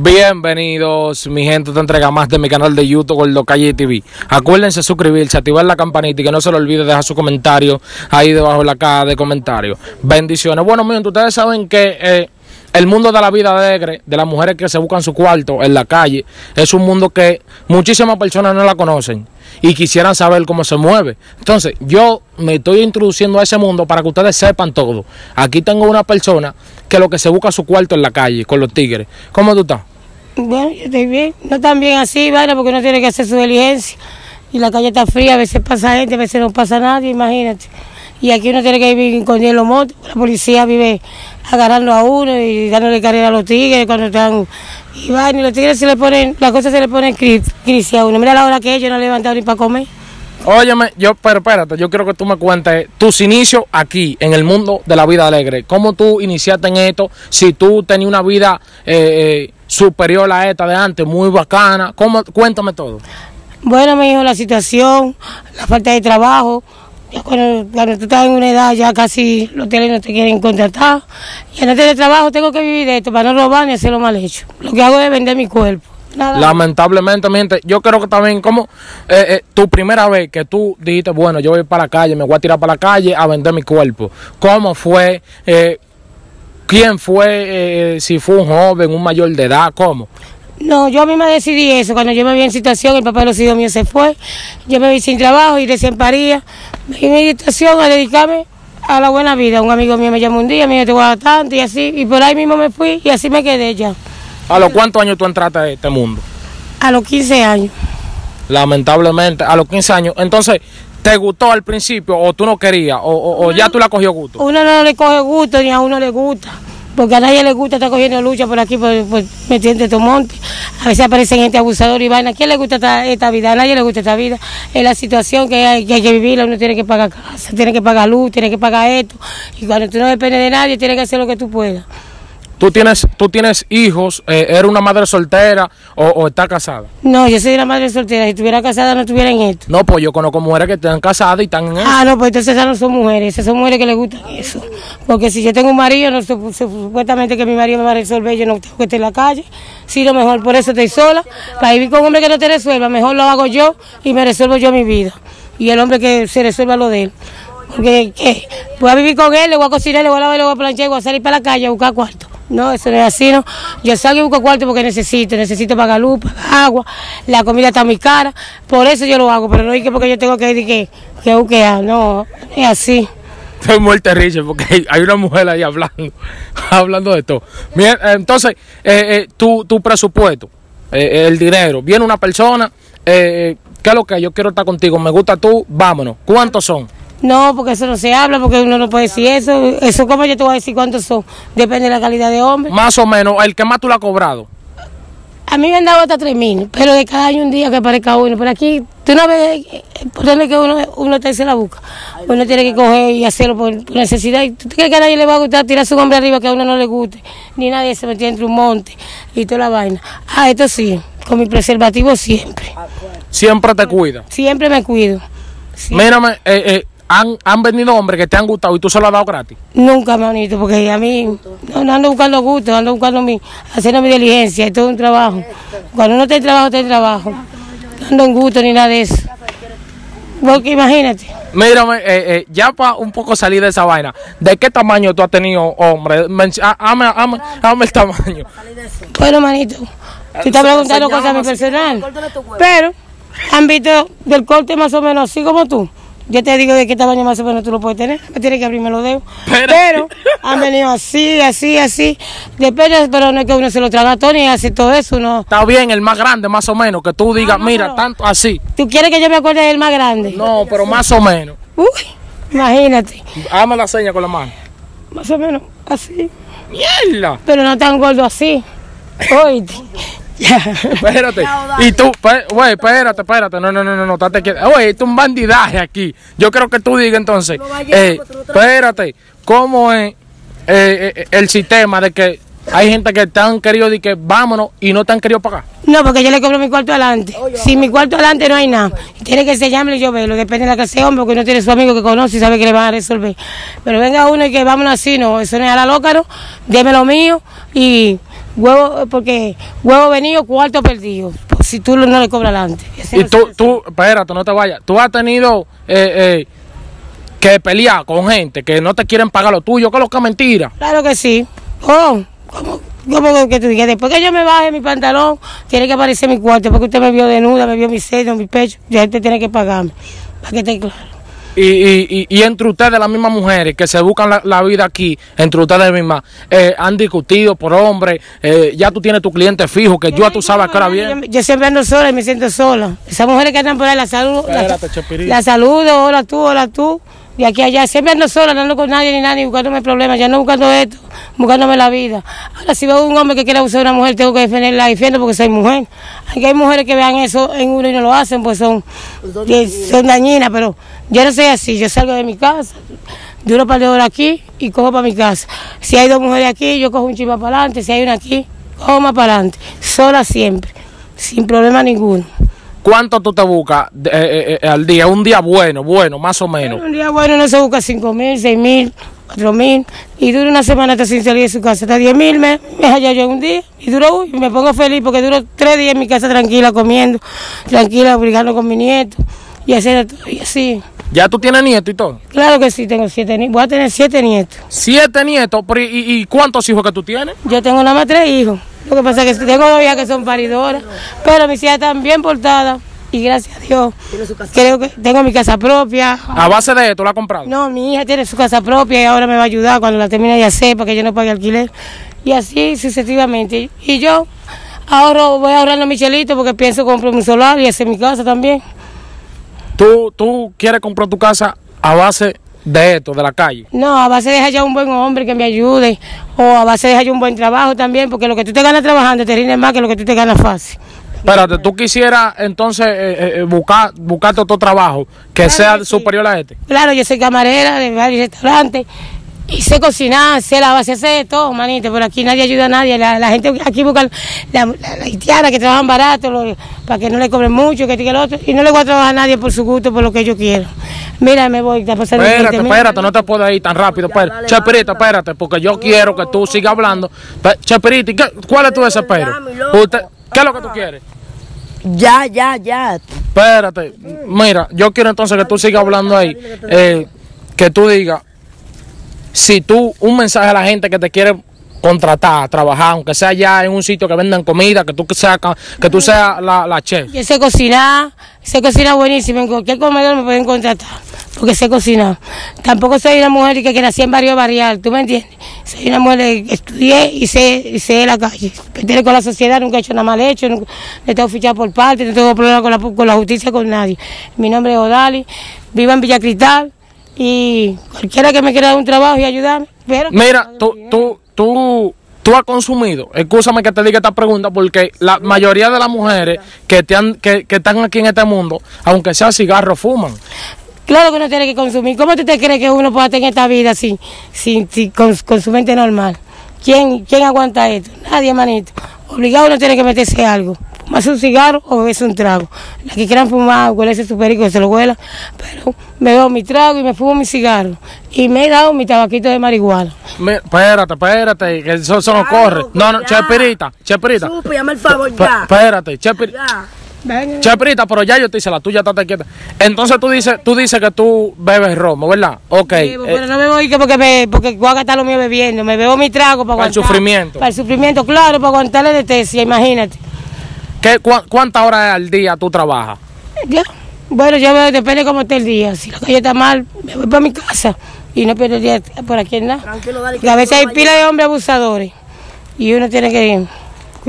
Bienvenidos, mi gente, te entrega más de mi canal de YouTube, Gordo Calle TV. Acuérdense suscribirse, activar la campanita y que no se lo olvide dejar su comentario ahí debajo de la caja de comentarios. Bendiciones. Bueno, mi gente, ustedes saben que eh, el mundo de la vida alegre, de las mujeres que se buscan su cuarto en la calle, es un mundo que muchísimas personas no la conocen y quisieran saber cómo se mueve. Entonces, yo me estoy introduciendo a ese mundo para que ustedes sepan todo. Aquí tengo una persona que lo que se busca su cuarto en la calle con los tigres. ¿Cómo tú estás? Bueno, yo estoy bien. No tan bien así, vaina, porque uno tiene que hacer su diligencia. Y la calle está fría, a veces pasa gente, a veces no pasa nadie, imagínate. Y aquí uno tiene que vivir con los montes. La policía vive agarrando a uno y dándole carrera a los tigres cuando están. Y vaina, y los tigres se le ponen, las cosas se le ponen cri- crisis a uno. Mira la hora que ellos no han levantado ni para comer. Óyeme, yo, pero espérate, yo quiero que tú me cuentes tus inicios aquí, en el mundo de la vida alegre. ¿Cómo tú iniciaste en esto? Si tú tenías una vida eh, eh, superior a esta de antes, muy bacana. ¿Cómo? Cuéntame todo. Bueno, me dijo la situación, la falta de trabajo. Ya cuando, cuando tú estás en una edad, ya casi los hoteles no te quieren contratar. Y no tener trabajo, tengo que vivir de esto para no robar ni hacer lo mal hecho. Lo que hago es vender mi cuerpo. Lamentablemente, yo creo que también como eh, eh, tu primera vez que tú dijiste, bueno, yo voy para la calle, me voy a tirar para la calle a vender mi cuerpo. ¿Cómo fue? Eh, ¿Quién fue? Si fue un joven, un mayor de edad, ¿cómo? No, yo misma decidí eso. Cuando yo me vi en situación, el papá de los hijos míos se fue. Yo me vi sin trabajo y recién paría. Me vi en mi situación a dedicarme a la buena vida. Un amigo mío me llamó un día, me dijo, te voy a dar tanto y así. Y por ahí mismo me fui y así me quedé ya. ¿A los cuántos años tú entraste a este mundo? A los 15 años. Lamentablemente, a los 15 años. Entonces, ¿te gustó al principio o tú no querías? ¿O, o- o ya tú la cogió gusto? Uno no le coge gusto ni a uno le gusta. Porque a nadie le gusta estar cogiendo lucha por aquí, por, metiendo estos montes. A veces aparecen gente abusadora y vaina. ¿A quién le gusta esta, esta vida? A nadie le gusta esta vida. Es la situación que hay que, hay que vivirla. Uno tiene que pagar casa, tiene que pagar luz, tiene que pagar esto. Y cuando tú no dependes de nadie, tienes que hacer lo que tú puedas. ¿Tú tienes, tú tienes hijos? Eh, ¿Eres una madre soltera o, o estás casada? No, yo soy una madre soltera. Si estuviera casada, no estuviera en esto. No, pues yo conozco mujeres que están casadas y están en eso. Ah, no, pues entonces esas no son mujeres, esas son mujeres que les gustan eso. Porque si yo tengo un marido, no, sup- sup- supuestamente que mi marido me va a resolver, yo no tengo que estar en la calle. Sí, lo mejor, por eso estoy sola. Para vivir con un hombre que no te resuelva, mejor lo hago yo y me resuelvo yo mi vida. Y el hombre que se resuelva lo de él. Porque, ¿qué? Voy a vivir con él, le voy a cocinar, le voy a lavar, le voy a planchar, voy a salir para la calle a buscar cuarto. No, eso no es así, ¿no? Yo salgo y busco cuarto porque necesito, necesito pagar luz, pagar agua, la comida está muy cara, por eso yo lo hago, pero no es que porque yo tengo que ir y que, que buquear, no, es así. Estoy muerta risa porque hay, una mujer ahí hablando, hablando de todo. Entonces, eh, eh, tu, tu presupuesto, eh, el dinero, viene una persona, ¿qué es lo que yo quiero estar contigo? Me gusta tú, vámonos. ¿Cuántos son? No, porque eso no se habla, porque uno no puede decir eso, eso como yo te voy a decir cuántos son, depende de la calidad de hombre. Más o menos, el que más tú le has cobrado. A mí me han dado hasta tres mil, pero de cada año un día que aparezca uno. Pero aquí, tú no ves, por donde que uno, uno te se la busca. Uno tiene que coger y hacerlo por, por necesidad. ¿Y ¿Tú crees que a nadie le va a gustar tirar su hombre arriba que a uno no le guste? Ni nadie se metió entre un monte y toda la vaina. Ah, esto sí, con mi preservativo siempre. Siempre te cuida. Siempre me cuido. Sí. Mírame, eh, eh, han, han venido hombres que te han gustado y tú se lo has dado gratis. Nunca, manito, porque a mí no, no ando buscando gusto, ando buscando mi, haciendo mi diligencia, es todo un trabajo. Cuando uno está en trabajo, está en trabajo. No ando en gusto ni nada de eso. Porque imagínate, Mírame, eh, eh, ya para un poco salir de esa vaina, ¿de qué tamaño tú has tenido, hombre? Men- ah, el tamaño. bueno, manito, tú estás preguntando cosas muy personales. Pero han visto del corte más o menos así como tú. Yo te digo de qué tamaño más o menos tú lo puedes tener. Me tienes que abrirme los dedos. Espérate. Pero han venido así, así, así. Depende, pero no es que uno se lo traga todo ni hace todo eso. No. Está bien, el más grande, más o menos, que tú digas, no, mira, pero- tanto así. ¿Tú quieres que yo me acuerde del más grande? No, pero más o menos. Uy, imagínate. Hazme la seña con la mano. Más o menos así. ¡Mierda! Pero no tan gordo así. Oíste. Espérate. Y tú, güey, espérate, espérate. No, no, no, no, no, estate quieto. Oye, esto es un bandidaje aquí. Yo creo que tú digas entonces, eh, espérate, ¿cómo es eh, eh, el sistema de que hay gente que te han querido decir que vámonos y no te han querido pagar? No, porque yo le cobro mi cuarto adelante. Si mi cuarto adelante no hay nada, tiene que enseñarme y yo verlo. Depende de la clase de hombre, porque uno tiene su amigo que conoce y sabe que le van a resolver. Pero venga uno y que vámonos así, no, eso no es a la loca, no. Deme lo mío y huevo, porque huevo venido, cuarto perdido. Pues si tú no le cobras adelante. Y tú, tú, espérate, no te vayas. Tú has tenido eh, eh, que pelear con gente que no te quieren pagar lo tuyo, que lo que es mentira. Claro que sí. Oh, ¿cómo, cómo que tú digas? Después que yo me baje mi pantalón, tiene que aparecer mi cuarto, porque usted me vio desnuda, me vio mi seno, mi pecho, ya usted tiene que pagarme, para que esté claro. Y, y, y, entre ustedes, las mismas mujeres que se buscan la, la vida aquí, entre ustedes mismas, eh, han discutido por hombre, eh, ya tú tienes tu cliente fijo, que yo, tú sabes a qué hora Yo, viene. yo siempre ando sola y me siento sola. Esas mujeres que andan por ahí, la saludo, la, Espérate, la saludo, hola tú, hola tú, de aquí a allá. Siempre ando sola, no ando con nadie ni nadie, buscándome problemas, ya no buscando esto, buscándome la vida. Ahora, si veo un hombre que quiere abusar de una mujer, tengo que defenderla, la defiendo porque soy mujer. Aunque hay mujeres que vean eso en uno y no lo hacen, pues son, son dañinas, pero yo no soy así, yo salgo de mi casa, duro para de hora aquí y cojo para mi casa. Si hay dos mujeres aquí, yo cojo un chiva para adelante, si hay una aquí, cojo más para adelante, sola siempre, sin problema ninguno. ¿Cuánto tú te buscas eh, eh, eh, al día? Un día bueno, bueno, más o menos. Un día bueno no se busca cinco mil, seis mil, cuatro mil, y dura una semana hasta sin salir de su casa, hasta diez mil me, me hallo yo un día, y duro, uy, me pongo feliz porque duro tres días en mi casa tranquila, comiendo, tranquila, brigando con mi nieto, y todo, y así. ¿Ya tú tienes nieto y todo? Claro que sí, tengo siete nietos, voy a tener siete nietos. Siete nietos, ¿y, y cuántos hijos que tú tienes? Yo tengo nada más tres hijos. Lo que pasa es que tengo dos hijas que son paridoras, pero mis hijas están bien portadas y gracias a Dios. Creo que tengo mi casa propia. A base de esto la has comprado. No, mi hija tiene su casa propia y ahora me va a ayudar cuando la termine de hacer para que yo no pague alquiler. Y así sucesivamente. Y yo ahorro, voy ahorrando mi chelito porque pienso comprar un solar y hacer mi casa también. ¿Tú, tú quieres comprar tu casa a base de esto, de la calle. No, a base de hallar un buen hombre que me ayude, o a base de hallar un buen trabajo también, porque lo que tú te ganas trabajando te rinde más que lo que tú te ganas fácil. Espérate, tú quisieras entonces eh, eh, buscar, buscarte otro trabajo que sea que sí. superior a este. Claro, yo soy camarera de varios restaurantes y sé cocinar, sé lavar, sé hacer todo, manito, pero aquí nadie ayuda a nadie. La, la gente aquí busca la, la, la haitiana que trabajan barato lo- para que no le cobren mucho, que esto y que lo otro, y no le voy a trabajar a nadie por su gusto, por lo que yo quiero. Mira, me voy, el Espérate, mira. espérate, no te puedes ir tan rápido. Espérate. Chepirita, espérate, porque yo quiero que tú sigas hablando. Pe- Chepirita, ¿y qué- ¿cuál es tu desespero? Usted- ¿Qué es lo que tú quieres? Ya, ya, ya. Espérate, mira, yo quiero entonces que tú sigas hablando ahí, eh, que tú digas, si tú, un mensaje a la gente que te quiere contratar, trabajar, aunque sea ya en un sitio que vendan comida, que tú seas, que tú seas la, la chef. Yo sé cocinar, sé cocinar buenísimo, en cualquier comedor me pueden contratar, porque sé cocinar. Tampoco soy una mujer que, que nací en barrio barrial, ¿tú me entiendes? Soy una mujer que estudié y sé, y sé la calle. Pertenezco con la sociedad, nunca he hecho nada mal hecho, nunca, no tengo fichado por parte, no tengo problema con la, con la justicia, con nadie. Mi nombre es Odali, vivo en Villa Cristal y cualquiera que me quiera dar un trabajo y ayudarme, pero... Mira, tú, tú, tú, tú has consumido, escúchame que te diga esta pregunta, porque la mayoría de las mujeres que, te han, que, que están aquí en este mundo, aunque sea cigarro, fuman. Claro que uno tiene que consumir. ¿Cómo tú te crees que uno puede tener esta vida sin, sin, sin- con, con su mente normal? ¿Quién, ¿Quién aguanta esto? Nadie, manito. Obligado uno tiene que meterse algo. Fumarse un cigarro o beberse un trago. Las que quieran fumar, huelerse su perico, se lo huela. Pero me bebo mi trago y me fumo mi cigarro. Y me he dado mi tabaquito de marihuana. Me- espérate, espérate, que eso, eso no corre. No, no. Chepirita, Chepirita. Supe, llama el favor, ya. Espérate. Chepirita, pero ya yo te hice la tuya, estate quieta. Entonces tú dices, tú dices que tú bebes romo, ¿verdad? Ok. Bebo, eh, pero no me voy que porque, me, porque voy a gastar lo mío bebiendo. Me bebo mi trago para Para el aguantar. sufrimiento. Para el sufrimiento, claro, para aguantarle de tesia, imagínate. ¿Qué, cua- ¿Cuántas horas al día tú trabajas? Ya. Bueno, yo veo, depende cómo esté el día. Si la calle está mal, me voy para mi casa y no pierdo el día por aquí en nada. Tranquilo, dale. Porque a veces hay pila de hombres abusadores y uno tiene que...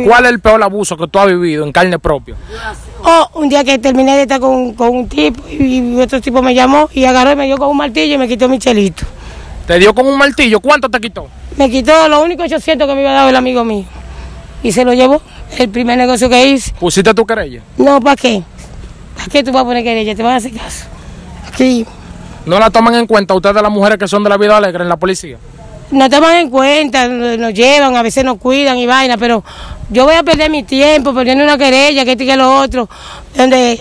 ¿Cuál es el peor abuso que tú has vivido en carne propia? Oh, un día que terminé de estar con, con un tipo y, y otro tipo me llamó y agarró y me dio con un martillo y me quitó mi chelito. Te dio con un martillo, ¿cuánto te quitó? Me quitó los únicos 800 que me había dado el amigo mío y se lo llevó. El primer negocio que hice. ¿Pusiste tu querella? No, ¿para qué? ¿Para qué tú vas a poner querella? Te van a hacer caso. Aquí ¿No la toman en cuenta ustedes las mujeres que son de la vida alegre en la policía? nos toman en cuenta, nos llevan, a veces nos cuidan y vaina, pero yo voy a perder mi tiempo perdiendo una querella, que este y que lo otro, donde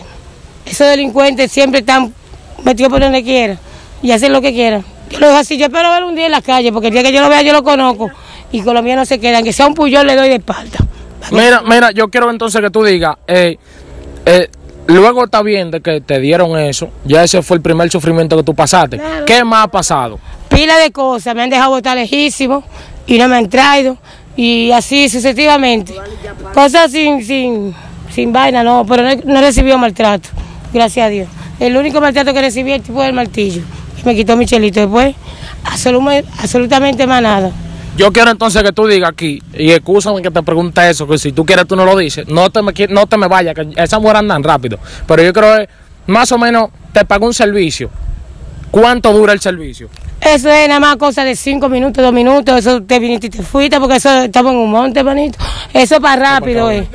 esos delincuentes siempre están metidos por donde quieran y hacen lo que quieran. Yo lo dejo así, yo espero verlo un día en la calle, porque el día que yo lo vea yo lo conozco y con los míos no se quedan. Que sea un puyol le doy de espalda. Mira, mira, yo quiero entonces que tú digas, eh, eh, luego está bien de que te dieron eso, ya ese fue el primer sufrimiento que tú pasaste. Claro. ¿Qué más ha pasado? Pila de cosas, me han dejado botar lejísimo y no me han traído. Y así sucesivamente. Cosas sin, sin, sin vaina, no, pero no, he- no he recibido maltrato, gracias a Dios. El único maltrato que recibí es el tipo del martillo, que me quitó mi chelito. Después, absolu- absolutamente más nada. Yo quiero entonces que tú digas aquí, y escúchame que te pregunte eso, que si tú quieres tú no lo dices, no te me, no te me vayas, que esas mujeres andan rápido. Pero yo creo que más o menos te pago un servicio. ¿Cuánto dura el servicio? Eso es nada más cosa de cinco minutos, dos minutos, eso te viniste y te fuiste, porque eso estamos en un monte, manito. Eso es para rápido, eh.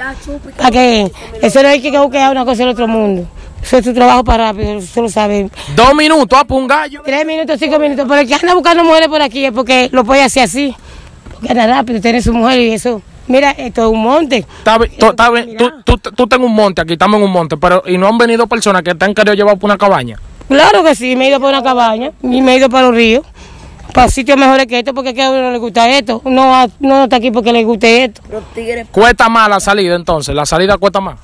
¿Para qué? Eso no hay que buscar una cosa del otro mundo. Eso es tu trabajo para rápido, eso lo sabes. Dos minutos, a un gallo. Tres minutos, cinco minutos, pero el que anda buscando mujeres por aquí es porque lo puede hacer así. Porque anda rápido, tiene su mujer y eso. Mira, esto es un monte. Está bien, tú- está bien, tú, tú, tú estás en un monte, aquí estamos en un monte, pero y no han venido personas que te han querido llevar por una cabaña. Claro que sí, me he ido por una cabaña y me he ido para los ríos, para sitios mejores que esto, porque es que a uno no le gusta esto. No, no está aquí porque le guste esto. Los tigres, Cuesta más la salida entonces, la salida cuesta más.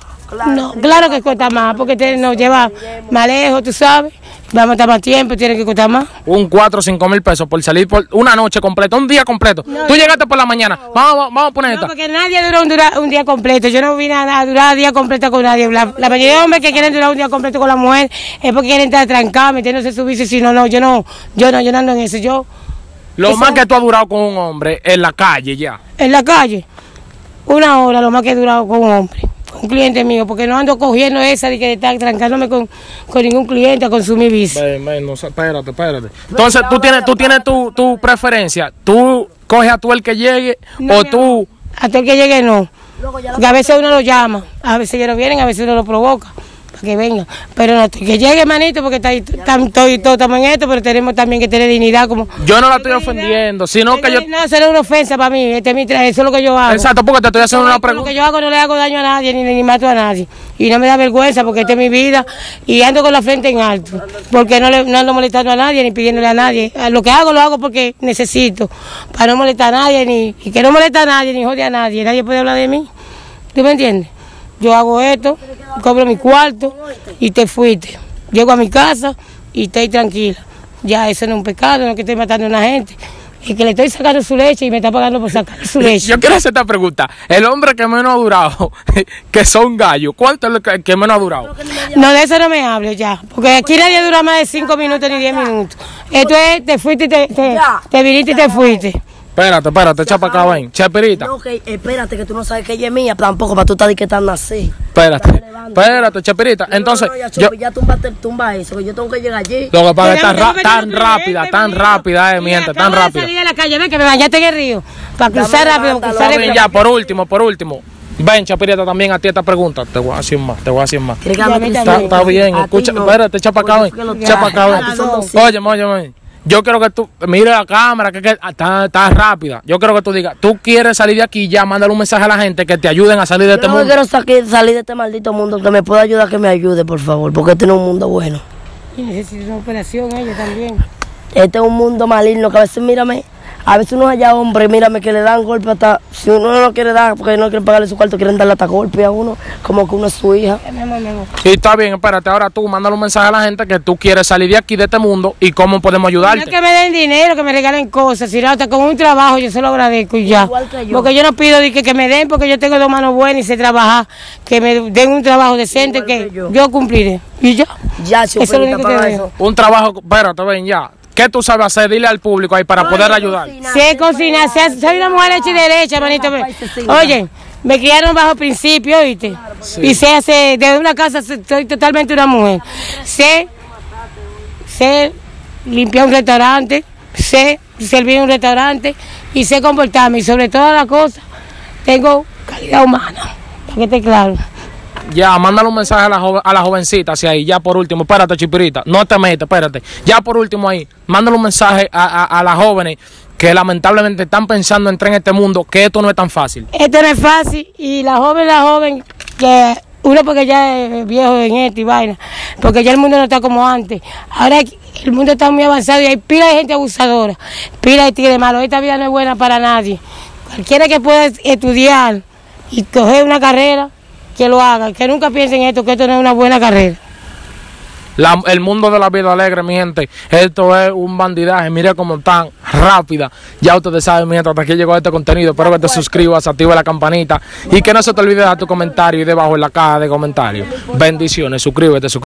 No, claro que cuesta más, porque te, nos lleva más lejos, tú sabes. Vamos a estar más tiempo, tiene que costar más. Un 4 o 5 mil pesos por salir por una noche completa, un día completo. tú llegaste por la mañana, vamos, vamos a poner No, esta. porque nadie dura un, dura- un día completo. Yo no vine a, durar día completo con nadie. La, la mayoría de hombres que quieren durar un día completo con la mujer es porque quieren estar trancados, metiéndose su vicio. Si no, no, yo no, yo no, yo no ando en eso. Yo, Lo más que tú has durado con un hombre en la calle ya. en la calle, una hora lo más que he durado con un hombre, un cliente mío, porque no ando cogiendo esa de que estar trancándome con, con ningún cliente a consumir vicio. Ven, ven, no sé, espérate, espérate. Entonces tú tienes, tú tienes tu, tu preferencia. Tú coges a tú el que llegue No, o tú. amor, Hasta el que llegue no. Porque a veces uno lo llama, a veces ellos no vienen, a veces uno lo provoca que vengan. Pero no, que llegue manito, porque está todo y todo estamos en esto, pero tenemos también que tener dignidad como... Yo no la estoy ofendiendo, sino que yo. No, es una ofensa para mí, este es mi tra- eso es lo que yo hago. Exacto, porque te estoy haciendo una Lo que pregunta. yo hago no le hago daño a nadie, ni, ni mato a nadie. Y no me da vergüenza porque esta es mi vida y ando con la frente en alto. Porque no, le, no ando molestando a nadie ni pidiéndole a nadie. Lo que hago lo hago porque necesito. Para no molestar a nadie, ni y que no molesta a nadie, ni jode a nadie. Nadie puede hablar de mí. ¿Tú me entiendes? Yo hago esto, cobro mi cuarto y te fuiste. Llego a mi casa y estoy tranquila. Ya eso no es un pecado, no es que estoy matando a una gente. Es que le estoy sacando su leche y me está pagando por sacar su leche. Yo quiero hacer esta pregunta. El hombre que menos ha durado, que son gallos, ¿cuánto es el que, que menos ha durado? No, de eso no me hable ya. Porque aquí nadie dura más de cinco minutos ni diez minutos. Esto es, te fuiste y te, te, te viniste y te fuiste. Espérate, espérate, echa para acá, ven. Chapirita, no, que espérate, que tú no sabes que ella es mía, tampoco, para tú estar etiquetando así. espérate. Espérate, Chapirita. Entonces, No, no, ya, yo, ya tumbaste, tumba eso, que yo tengo que llegar allí. lo que pasa es que tan, ra- que tan rápida, tan rápida, eh, miente, tan rápida. salir de la calle, ven que me bañaste en el río. Para cruzar rápido, cruzar río. ya, por último, por último. Ven, Chapirita, también a ti esta pregunta. Te voy a decir más, te voy a decir más. ¿Quieres que Está, bien, escucha, no. espérate, echa para acá, ven. Echa para acá, ven. Óyeme, óyeme. Yo quiero que tú mire la cámara, que, que está, está rápida. Yo quiero que tú digas, tú quieres salir de aquí ya, mándale un mensaje a la gente que te ayuden a salir de este Yo no mundo. quiero saque- salir de este maldito mundo, que me pueda ayudar, que me ayude, por favor, porque este no es un mundo bueno. Y necesito una operación ellos también. Este es un mundo maligno, que a veces, mírame, a veces uno allá hombre, mírame, que le dan golpe hasta, si uno no lo quiere dar, porque no quiere pagarle su cuarto, quieren darle hasta golpe a uno, como que uno es su hija. Y está bien, espérate, ahora tú mándale un mensaje a la gente que tú quieres salir de aquí, de este mundo, y cómo podemos No ayudarte. es que me den dinero, que me regalen cosas, si no, hasta con un trabajo yo se lo agradezco y ya. Igual que yo. Porque yo no pido que, que me den, porque yo tengo dos manos buenas y sé trabajar, que me den un trabajo decente Igual que, que yo. yo. cumpliré. Y ya. Ya, Eso es lo único que eso. Un trabajo, espérate, ven ya. ¿Qué tú sabes hacer? Dile al público ahí para poder ayudar. Sé cocinar, sé- soy una mujer hecha y derecha, manito. Oye, me criaron bajo principio, ¿oíste? Y sé hacer, de una casa soy totalmente una mujer. Sé, sé limpiar un restaurante, sé servir un restaurante y sé comportarme. Y sobre todas las cosas, tengo calidad humana. Para que esté claro. Ya, mándale un mensaje a la, a la jovencita hacia ahí. Ya por último, espérate, chipirita. No te metas, espérate. Ya por último ahí, mándale un mensaje a, a- a las jóvenes que lamentablemente están pensando en entrar en este mundo, que esto no es tan fácil. Esto no es fácil y la joven, la joven que Uno porque ya es viejo en esto y vaina, porque ya el mundo no está como antes. Ahora el mundo está muy avanzado y hay pila de gente abusadora, pila de tigre malo. Esta vida no es buena para nadie. Cualquiera que pueda estudiar y coger una carrera, que lo haga, que nunca piensen esto, que esto no es una buena carrera. El mundo de la vida alegre, mi gente. Esto es un bandidaje. Mira cómo tan rápida. Ya ustedes saben, mi gente, hasta aquí llegó este contenido. Espero que te suscribas, activa la campanita y que no se te olvide dejar tu comentario y debajo en la caja de comentarios. Bendiciones, suscríbete, suscríbete.